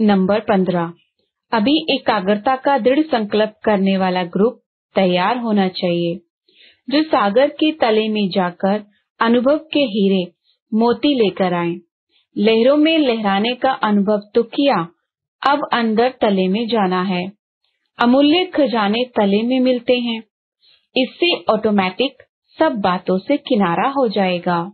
Number पंद्रह। अभी एकाग्रता का दृढ़ संकल्प करने वाला ग्रुप तैयार होना चाहिए। जो सागर के तले में जाकर अनुभव के हीरे मोती लेकर आए। लहरों में लहराने का अनुभव तो किया, अब अंदर तले में जाना है। अमूल्य खजाने तले में मिलते हैं। इससे ऑटोमेटिक सब बातों से किनारा हो जाएगा।